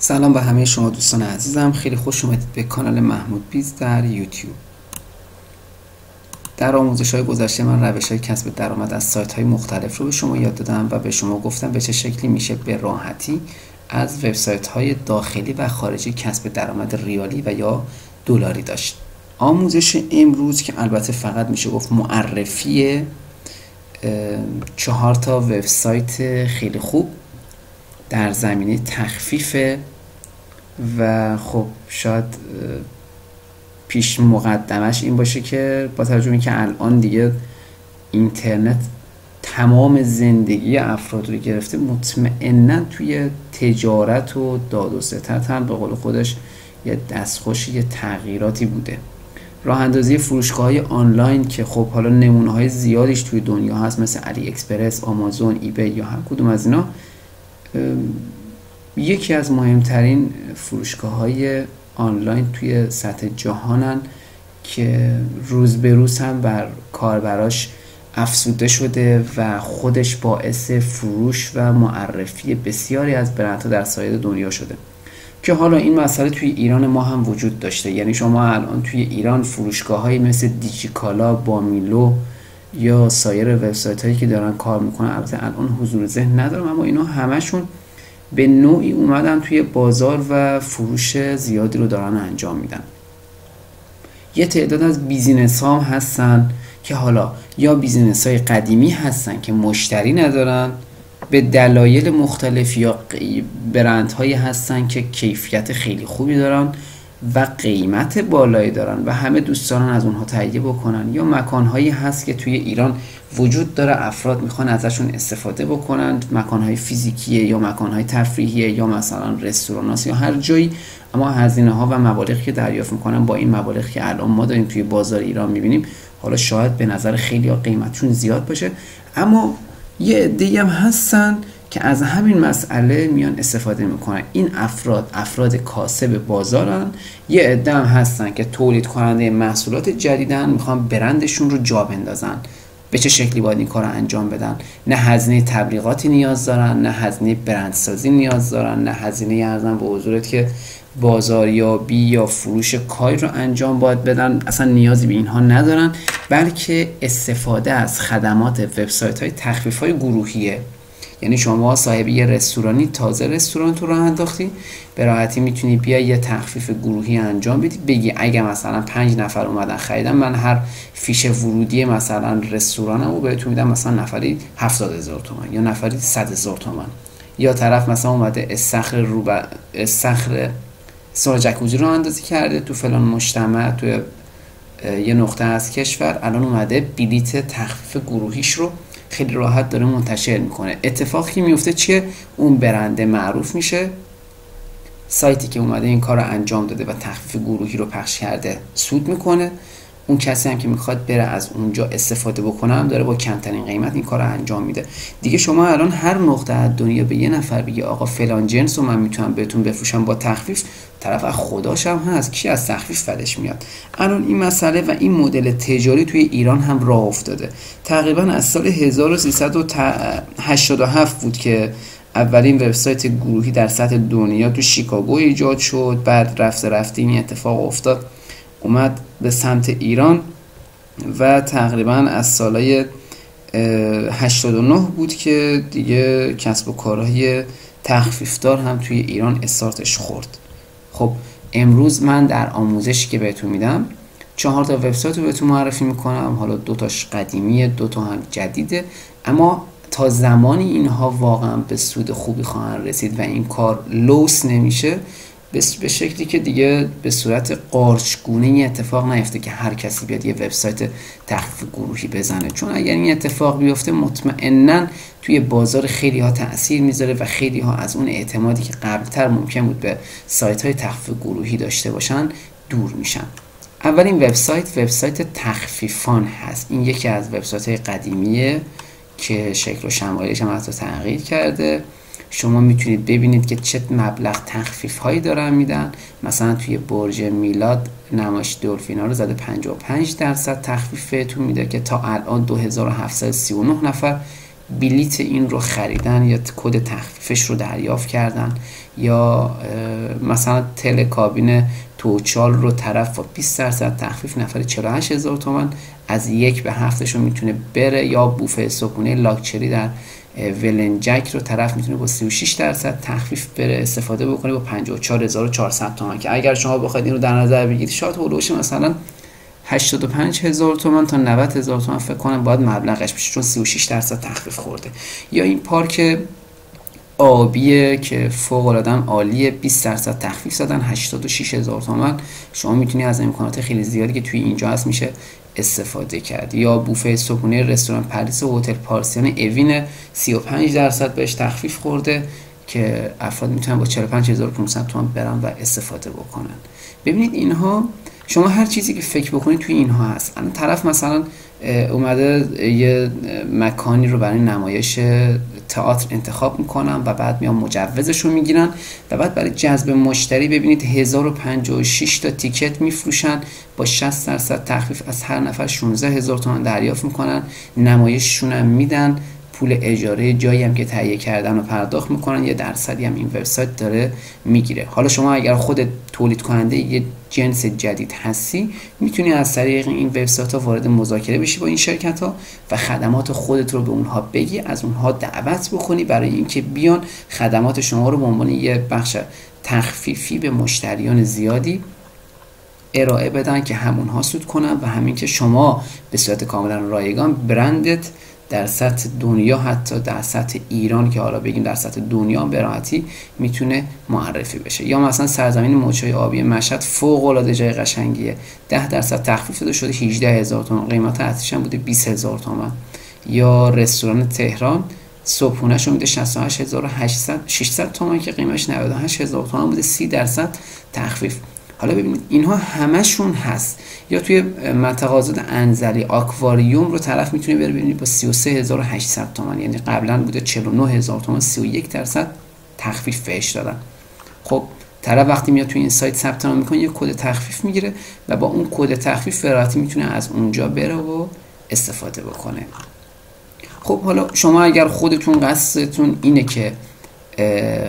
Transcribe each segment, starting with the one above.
سلام به همه شما دوستان عزیزم. خیلی خوش اومدید به کانال محمود بیز در یوتیوب. در آموزش های گذشته من روش های کسب درآمد از سایت های مختلف رو به شما یاد دادم و به شما گفتم به چه شکلی میشه به راحتی از وبسایت های داخلی و خارجی کسب درآمد ریالی و یا دلاری داشت. آموزش امروز که البته فقط میشه گفت معرفی چهار تا وبسایت خیلی خوب. در زمینه تخفیف و خب شاید پیش مقدمش این باشه که با توجه که الان دیگه اینترنت تمام زندگی افراد رو گرفته مطمئنا توی تجارت و داد و ستت هم به قول خودش یه دستخوش یه تغییراتی بوده. راه اندازی فروشگاه های آنلاین که خب حالا نمونه های زیادیش توی دنیا هست مثل علی اکسپرس، آمازون، ایبی یا هر کدوم از اینا یکی از مهمترین فروشگاه های آنلاین توی سطح جهانن که روز به روز هم بر کاربراش افسوده شده و خودش باعث فروش و معرفی بسیاری از برندها در سایر دنیا شده. که حالا این مسئله توی ایران ما هم وجود داشته. یعنی شما الان توی ایران فروشگاه های مثل دیجیکالا بامیلو یا سایر وبسایت هایی که دارن کار می‌کنن. البته الان حضور ذهن ندارم اما اینا همشون به نوعی اومدن توی بازار و فروش زیادی رو دارن انجام میدن. یه تعداد از business ها هستن که حالا یا business های قدیمی هستن که مشتری ندارن به دلایل مختلف یا برند هایی هستن که کیفیت خیلی خوبی دارن و قیمت بالایی دارن و همه دوست دارن از اونها تهیه بکنن. یا مکانهایی هست که توی ایران وجود داره افراد می‌خوان ازشون استفاده بکنن مکانهای فیزیکیه یا مکانهای تفریحیه یا مثلا رستوران یا هر جایی. اما هزینه ها و مبالغی که دریافت می‌کنن با این مبالغی که الان ما داریم توی بازار ایران می‌بینیم حالا شاید به نظر خیلی ها قیمتشون زیاد باشه. اما یه عده هم هستن که از همین مسئله میان استفاده می‌کنن. این افراد افراد کاسب بازارن. یه عده هستن که تولید کننده محصولات جدیدن می‌خوان برندشون رو جا بندازن. به چه شکلی باید این کار رو انجام بدن؟ نه هزینه تبلیغاتی نیاز دارن نه هزینه برندسازی نیاز دارن نه هزینه ارزن به حضورت که بازاریابی یا فروش کاری رو انجام باید بدن. اصلا نیازی به اینها ندارن بلکه استفاده از خدمات وبسایت های تخفیف های گروهیه. یعنی شما صاحب یه رستورانی تازه رستوران تو راه انداختی. به راحتی می‌تونی بیا یه تخفیف گروهی انجام بدی. بگی اگه مثلا پنج نفر اومدن خریدن من هر فیش ورودی مثلا رستورانم رو بهتون میدم مثلا نفری هفتاد هزار تومن یا نفری صد هزار تومن. یا طرف مثلا اومده استخر رو استخر سال جکوزی رو اندازی کرده تو فلان مجتمع تو یه نقطه از کشور. الان اومده بلیت تخفیف گروهیش رو خیلی راحت داره منتشر می‌کنه. اتفاقی میفته چیه؟ اون برنده معروف میشه. سایتی که اومده این کار رو انجام داده و تخفیف گروهی رو پخش کرده سود می‌کنه. اون کسی هم که می‌خواد بره از اونجا استفاده بکنه هم داره با کمترین قیمت این کار رو انجام میده. دیگه شما الان هر نقطه از دنیا به یه نفر بگی آقا فلان جنس رو من می‌تونم بهتون بفروشم با تخفیف طرف از خداش هم هست. کی از تخفیف فدش میاد؟ الان این مسئله و این مدل تجاری توی ایران هم راه افتاده. تقریبا از سال 1387 بود که اولین وبسایت گروهی در سطح دنیا تو شیکاگو ایجاد شد. بعد رفته رفته این اتفاق افتاد. اومد به سمت ایران و تقریبا از سالای 89 بود که دیگه کسب و کارهای تخفیفدار هم توی ایران استارتش خورد. خب امروز من در آموزشی که بهتون میدم چهار تا وبسایت رو بهتون معرفی می‌کنم. حالا دو تاش قدیمیه دو تا هم جدیده. اما تا زمانی اینها واقعا به سود خوبی خواهند رسید و این کار لوس نمیشه به شکلی که دیگه به صورت قارچگونه اتفاق نیفته که هر کسی بیاد یه وبسایت تخفیف گروهی بزنه. چون اگر این اتفاق بیفته مطمئنا توی بازار خیلی ها تاثیر می‌ذاره و خیلی ها از اون اعتمادی که قبلتر ممکن بود به سایت های تخفیف گروهی داشته باشن دور میشن. اولین وبسایت وبسایت تخفیفان هست. این یکی از وبسایت های قدیمیه که شکل و شمایلش هم حتی تغییر کرده. شما می‌تونید ببینید که چه مبلغ تخفیف هایی دارن میدن. مثلا توی برج میلاد نمایش دلفینا رو زده 55 درصد تخفیف بهتون میده که تا الان 2739 نفر بلیت این رو خریدن یا کد تخفیفش رو دریافت کردن یا مثلا تلکابین توچال رو طرف با 20 درصد تخفیف نفر 48 هزار تومن از یک به هفتش رو می‌تونه بره یا بوفه سکونه لاکچری در ولنجک رو طرف می‌تونه با 36 درصد تخفیف بره استفاده بکنه با 54400 تومان که اگر شما بخواید این رو در نظر بگیرید شاید هولوش مثلا 85 هزار تومان تا 90 هزار تومان فکر کنم باید مبلغش بشه چون 36 درصد تخفیف خورده. یا این پارک آبیه که فوق العاده عالیه 20 درصد تخفیف زدن 86 هزار تومان شما می‌تونی از امکانات خیلی زیادی که توی اینجا هست میشه استفاده کرد. یا بوفه صبحونه رستوران پریس و هتل پارسیان اوین 35 درصد بهش تخفیف خورده که افراد می‌تونن با 45500 تومان برن و استفاده بکنن. ببینید اینها شما هر چیزی که فکر بکنید توی اینها هست. الان طرف مثلا اومده یه مکانی رو برای نمایش تئاتر انتخاب می‌کنن و بعد میان مجوزش رو می‌گیرن و بعد برای جذب مشتری ببینید 1056 تا تیکت میفروشن. با 60 درصد تخفیف از هر نفر 16 هزار تومان دریافت می‌کنن. نمایششون هم میدن. پول اجاره جایی هم که تهیه کردن و پرداخت می‌کنن یه درصدی هم این وبسایت داره می‌گیره. حالا شما اگر خود تولید کننده یه جنس جدید هستی می‌تونی از طریق این وبسایت ها وارد مذاکره بشی با این شرکت ها و خدمات خودت رو به اونها بگی از اونها دعوت بکنی برای اینکه بیان خدمات شما رو به عنوان یه بخش تخفیفی به مشتریان زیادی ارائه بدن که همونها سود کنن و همین که شما به صورت کاملا رایگان برندت در سطح دنیا حتی در سطح ایران که حالا بگیم در سطح دنیا به راحتی می‌تونه معرفی بشه. یا مثلا سرزمین موچای آبی مشهد فوق العاده جای قشنگیه. 10 درصد تخفیف داده شده 18 هزار تومان. قیمت اصلیش هم بوده 20 هزار تومان. یا رستوران تهران صبحونه شو میده 68800 600 تومان که قیمتش 98 هزار تومان بوده. 30 درصد تخفیف. حالا ببینید اینها همشون هست. یا توی متقاضد انزلی آکواریوم رو طرف می‌تونه بره ببینید با 33800 تومان. یعنی قبلا بوده 49000 تومان 31 درصد تخفیف بهش دادن. خب طرف وقتی میاد توی این سایت ثبت نام می‌کنه یه کد تخفیف می‌گیره و با اون کد تخفیف به می‌تونه از اونجا بره و استفاده بکنه. خب حالا شما اگر خودتون قصدتون اینه که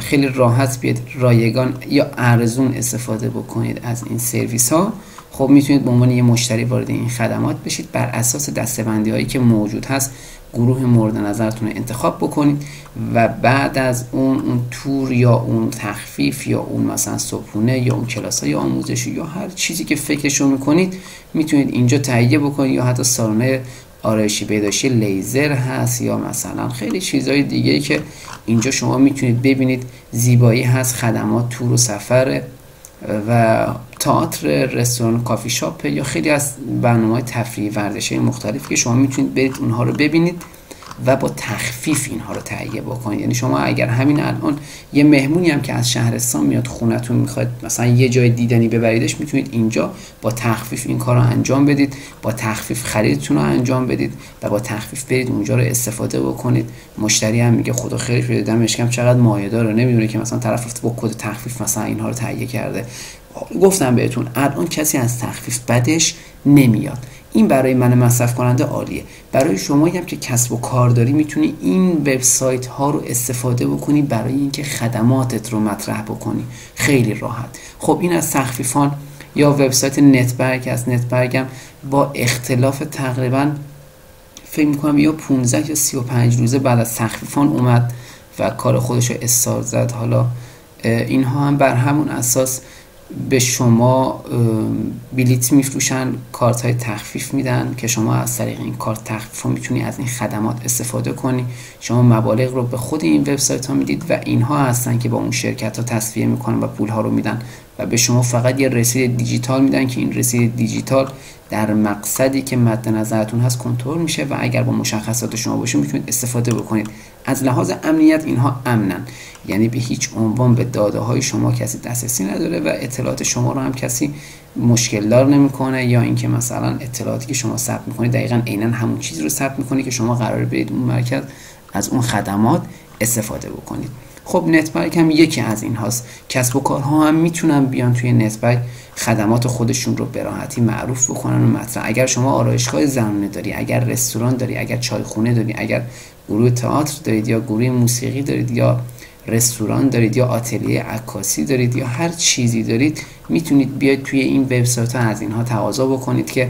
خیلی راحت بیاد رایگان یا ارزون استفاده بکنید از این سرویس ها خب می‌تونید به عنوان یه مشتری وارد این خدمات بشید. بر اساس دستبندی هایی که موجود هست گروه مورد نظرتون رو انتخاب بکنید و بعد از اون اون تور یا اون تخفیف یا اون مثلا صبحونه یا اون کلاس های آموزشی یا هر چیزی که فکرشو می‌کنید می‌تونید اینجا تهیه بکنید یا حتی سالانه آرایشی بهداشتی لیزر هست یا مثلا خیلی چیزهای دیگه که اینجا شما می‌تونید ببینید زیبایی هست خدمات تور و سفر و تئاتر رستوران کافی شاپ یا خیلی از برنامه تفریحی ورزشی مختلفی که شما می‌تونید برید اونها رو ببینید. و با تخفیف اینها رو تهیه بکنید. یعنی شما اگر همین الان یه مهمونی هم که از شهرستان میاد خونتون می‌خواد مثلا یه جای دیدنی ببریدش می‌تونید اینجا با تخفیف این کار رو انجام بدید با تخفیف خریدتون رو انجام بدید و با تخفیف برید اونجا رو استفاده بکنید. مشتری هم میگه خدا خیلی شده دمش کم چقدر مایه داره. نمی‌دونه که مثلا طرف رفته با کد تخفیف مثلا اینها رو تهیه کرده. گفتم بهتون الان کسی از تخفیف بدش نمیاد. این برای من مصرف کننده عالیه. برای شما هم که کسب و کار داری می‌تونی این وبسایت ها رو استفاده بکنی برای اینکه خدماتت رو مطرح بکنی. خیلی راحت. خب این از تخفیفان یا وبسایت نتبرگ از نتبرگ هم با اختلاف تقریبا فکر می‌کنم یا 15 یا 35 روزه بعد از تخفیفان اومد و کار خودش رو استار زد. حالا اینها هم بر همون اساس به شما بلیت میفروشن کارت های تخفیف میدن که شما از طریق این کارت تخفیف ها می‌تونی از این خدمات استفاده کنی. شما مبالغ رو به خود این وبسایت ها می‌دید و اینها هستن که با اون شرکت ها تصفیه می‌کنن و پول ها رو میدن و به شما فقط یه رسید دیجیتال میدن که این رسید دیجیتال در مقصدی که مد نظرتون هست کنترل میشه و اگر با مشخصات شما باشه می‌تونید استفاده بکنید. از لحاظ امنیت اینها امنن. یعنی به هیچ عنوان به داده های شما کسی دسترسی نداره و اطلاعات شما رو هم کسی مشکل دار نمی‌کنه یا اینکه مثلا اطلاعاتی که شما ثبت می‌کنید دقیقا عینا همون چیزی رو ثبت می‌کنه که شما قرار برید اون مرکز از اون خدمات استفاده بکنید. خب نتبک هم یکی از این هاست. کسب و کارها هم می‌تونن بیان توی نتبک خدمات خودشون رو به معروف بکنن و مطرح. اگر شما آرایشگاه زنانه داری اگر رستوران داری اگر چایخونه داری اگر گروه تئاتر دارید یا گروه موسیقی دارید یا رستوران دارید یا آتلیه عکاسی دارید یا هر چیزی دارید می‌تونید بیاید توی این وبسایت ها از اینها تقاضا بکنید که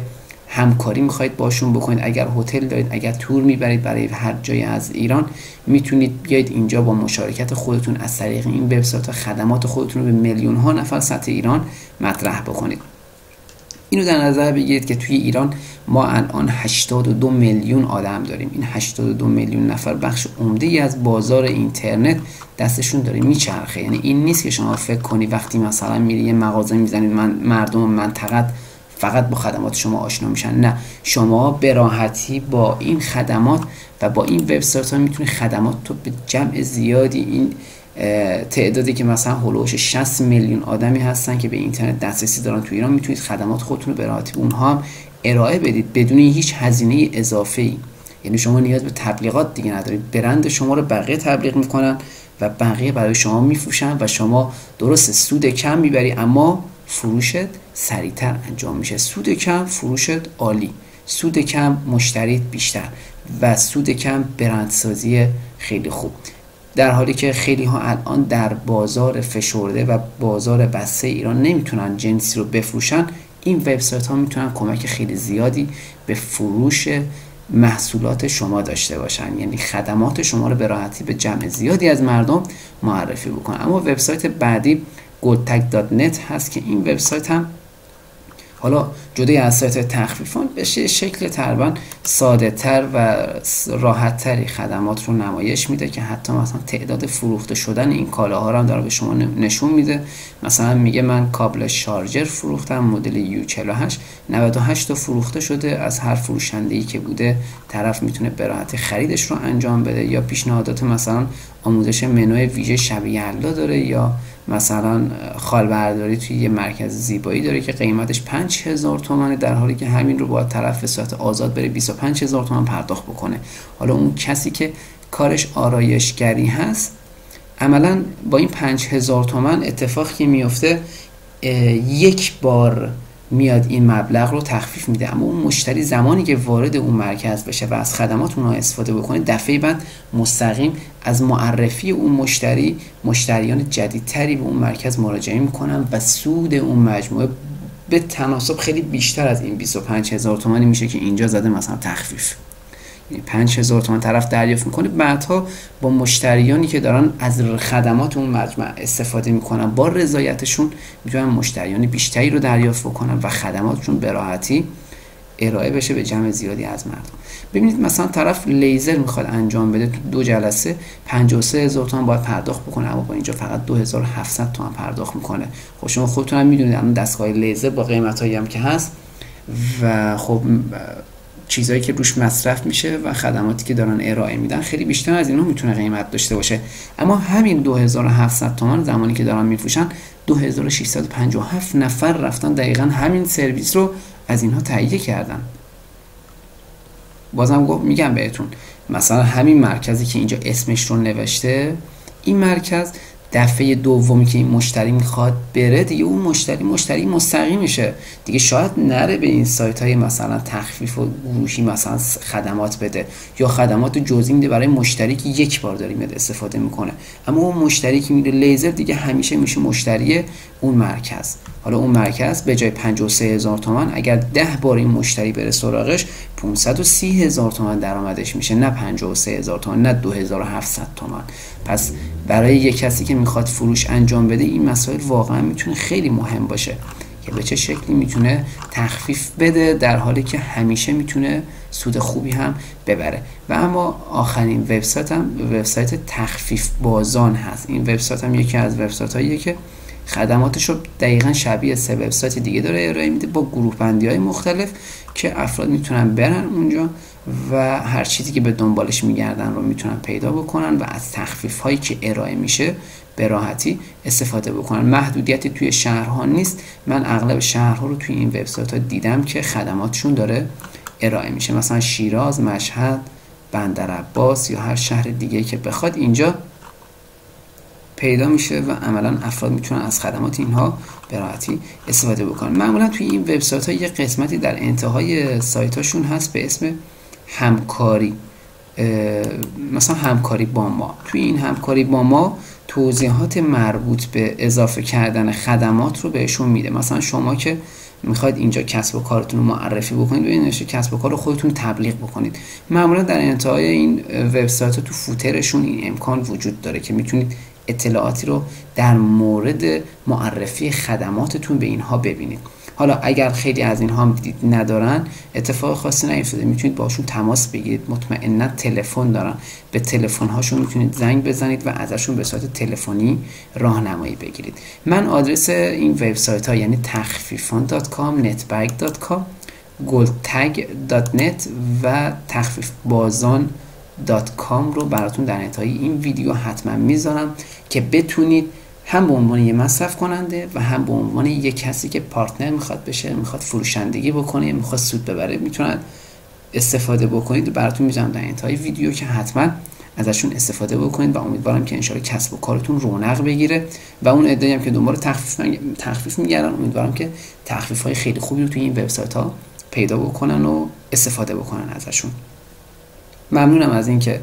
همکاری می‌خواید باشون بکنید اگر هتل دارید اگر تور می‌برید برای هر جای از ایران می‌تونید بیاید اینجا با مشارکت خودتون از طریق این وبسایت خدمات خودتون رو به میلیون ها نفر سطح ایران مطرح بکنید. اینو در نظر بگیرید که توی ایران ما الان 82 میلیون آدم داریم. این 82 میلیون نفر بخش عمده از بازار اینترنت دستشون داره میچرخه. یعنی این نیست که شما فکر کنی وقتی مثلا میری یه مغازه می‌زنید من مردم منطقت فقط با خدمات شما آشنا میشن. نه شما به راحتی با این خدمات و با این وبسایت ها می‌تونی خدمات تو به جمع زیادی این تعدادی که مثلا هلوش 60 میلیون آدمی هستن که به اینترنت دسترسی دارن تو ایران می‌تونید خدمات خودتون رو به راحتی اونها هم ارائه بدید بدون هیچ هزینه اضافه ای یعنی شما نیاز به تبلیغات دیگه ندارید. برند شما رو بقیه تبلیغ می‌کنن و بقیه برای شما میفروشن و شما درست سود کم می‌بری. اما فروشت سریعتر انجام میشه. سود کم فروشت عالی. سود کم مشتریت بیشتر و سود کم برندسازی خیلی خوب. در حالی که خیلی ها الان در بازار فشرده و بازار بسته ایران نمی‌تونن جنسی رو بفروشن این وبسایت ها می‌تونن کمک خیلی زیادی به فروش محصولات شما داشته باشن. یعنی خدمات شما رو به راحتی به جمع زیادی از مردم معرفی بکنن. اما وبسایت بعدی goldtag.net هست که این وبسایت هم حالا جدای از سایت تخفیفان بشه شکل تقریبا ساده تر و راحت تری خدمات رو نمایش میده که حتی مثلا تعداد فروخته شدن این کالاها رو هم داره به شما نشون میده. مثلا میگه من کابل شارژر فروختم مدل یو 48 98 تا فروخته شده از هر فروشنده که بوده طرف می‌تونه به راحتی خریدش رو انجام بده. یا پیشنهادات مثلا آموزش منوی ویژه شب یلدا داره یا مثلا خالبرداری توی یه مرکز زیبایی داره که قیمتش 5000 تومنه در حالی که همین رو با طرف به صورت آزاد بره 25000 تومن پرداخت بکنه. حالا اون کسی که کارش آرایشگری هست عملا با این 5000 تومن اتفاقی میفته یک بار میاد این مبلغ رو تخفیف میده. اما اون مشتری زمانی که وارد اون مرکز بشه و از خدمات اونها استفاده بکنه دفعه بعد مستقیم از معرفی اون مشتری مشتریان جدیدتری به اون مرکز مراجعه می‌کنن و سود اون مجموعه به تناسب خیلی بیشتر از این 25 هزار تومانی میشه که اینجا زده مثلا تخفیف. 5000 تومان طرف دریافت می‌کنه. بعدها با مشتریانی که دارن از خدمات اون مجمع استفاده می‌کنن با رضایتشون می‌تونن مشتریان بیشتری رو دریافت بکنن و خدماتشون به راحتی ارائه بشه به جمع زیادی از مردم. ببینید مثلا طرف لیزر می‌خواد انجام بده تو دو جلسه 53 هزار تومان باید پرداخت بکنه اما با اینجا فقط 2700 تومان پرداخت می‌کنه. خب شما خودتون هم می‌دونید الان دستگاه لیزر با قیمت هم که هست و خب چیزهایی که روش مصرف میشه و خدماتی که دارن ارائه میدن خیلی بیشتر از اینا می‌تونه قیمت داشته باشه. اما همین 2700 تومان زمانی که دارن میفروشن 2657 نفر رفتن دقیقا همین سرویس رو از اینها تهیه کردن. بازم گفت میگم بهتون مثلا همین مرکزی که اینجا اسمش رو نوشته این مرکز دفعه دومی که این مشتری می‌خواد بره دیگه اون مشتری مشتری مستقیم میشه. دیگه شاید نره به این سایت های مثلا تخفیف و گروهی مثلا خدمات بده. یا خدمات جزئی میده برای مشتری که یک بار داره میاد استفاده می‌کنه. اما اون مشتری که میره لیزر دیگه همیشه میشه مشتری اون مرکز. حالا اون مرکز به جای 53 هزار تومن اگر ده بار این مشتری بره سراغش 530 هزار تومن درآمدش میشه نه 53 هزار تومن نه 2700 تومن پس برای یک کسی که می‌خواد فروش انجام بده این مسائل واقعا می‌تونه خیلی مهم باشه که به چه شکلی می‌تونه تخفیف بده در حالی که همیشه می‌تونه سود خوبی هم ببره. و اما آخرین وبسایت هم وبسایت تخفیف بازان هست. این وبسایت هم یکی از وبسایت هاییه که خدماتش رو دقیقا شبیه سه وبسایت دیگه داره ارائه میده با گروه بندی های مختلف که افراد می‌تونن برن اونجا و هر چیزی که به دنبالش میگردن رو می‌تونن پیدا بکنن و از تخفیف هایی که ارائه میشه به راحتی استفاده بکنن. محدودیتی توی شهرها نیست. من اغلب شهرها رو توی این وبسایت ها دیدم که خدماتشون داره ارائه میشه. مثلا شیراز مشهد بندر عباس یا هر شهر دیگه که بخواد اینجا پیدا میشه و عملا افراد می‌تونن از خدمات اینها به راحتی استفاده بکنن. معمولا توی این وبسایت ها یه قسمتی در انتهای سایت هاشون هست به اسم همکاری مثلا همکاری با ما. توی این همکاری با ما توضیحات مربوط به اضافه کردن خدمات رو بهشون میده. مثلا شما که می‌خواید اینجا کسب و کارتون رو معرفی بکنید ببینید کسب و کار رو خودتون تبلیغ بکنید. معمولا در انتهای این وبسایت تو فوترشون این امکان وجود داره که می‌تونید اطلاعاتی رو در مورد معرفی خدماتتون به اینها ببینید. حالا اگر خیلی از اینها هم دیدید ندارن اتفاق خاصی نیفتاده. می‌تونید باشون تماس بگیرید. مطمئنا تلفن دارن. به تلفن هاشون می‌تونید زنگ بزنید و ازشون به صورت تلفنی راهنمایی بگیرید. من آدرس این وبسایت ها یعنی تخفیفان.com netbag.com goldtag.net و تخفیف بازان کام رو براتون در انتهای این ویدیو حتما می‌ذارم که بتونید هم به عنوان یه مصرف کننده و هم به عنوان یه کسی که پارتنر می‌خواد بشه می‌خواد فروشندگی بکنه می‌خواد سود ببره می‌تونن استفاده بکنید. و براتون می‌ذارم در انتهای ویدیو که حتما ازشون استفاده بکنید و امیدوارم که انشالله کسب و کارتون رونق بگیره و اون ادعایی هم که دنبال تخفیف تخفیف میگردن امیدوارم که تخفیف های خیلی خوبی رو توی این وبسایت ها پیدا بکنن و استفاده بکنن ازشون. ممنونم از اینکه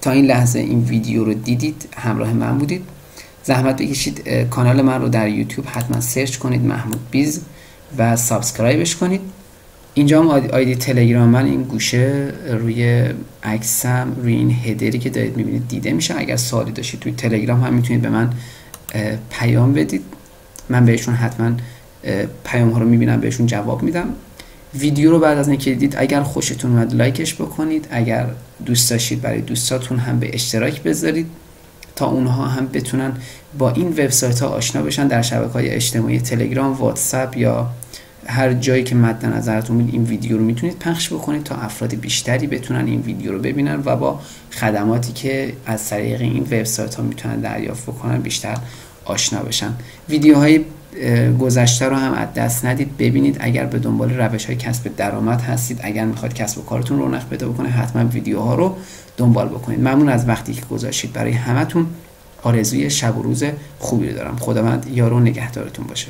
تا این لحظه این ویدیو رو دیدید همراه من بودید. زحمت بکشید کانال من رو در یوتیوب حتما search کنید محمود بیز و subscribe ش کنید. اینجا هم آیدی تلگرام من این گوشه روی عکسم روی این header ی که دارید می‌بینید دیده میشه. اگر سوالی داشتید توی تلگرام هم می‌تونید به من پیام بدید. من بهشون حتما پیام ها رو می‌بینم بهشون جواب میدم. ویدیو رو بعد از اینکه دیدید اگر خوشتون اومد لایکش بکنید اگر دوست داشتید برای دوستاتون هم به اشتراک بذارید تا اونها هم بتونن با این وبسایت ها آشنا بشن در شبکه های اجتماعی تلگرام واتساپ یا هر جایی که مد نظرتون این ویدیو رو می‌تونید پخش بکنید تا افراد بیشتری بتونن این ویدیو رو ببینن و با خدماتی که از طریق این وبسایت ها می‌تونن دریافت بکنن بیشتر آشنا بشن. ویدیوهای گذشته رو هم از دست ندید. ببینید اگر به دنبال روش های کسب درآمد هستید اگر می‌خواد کسب و کارتون رونق پیدا بکنه حتما ویدیوها رو دنبال بکنید. ممنون از وقتی که گذاشتید برای همتون. آرزوی شب و روز خوبی رو دارم. خداوند یارو نگهدارتون باشه.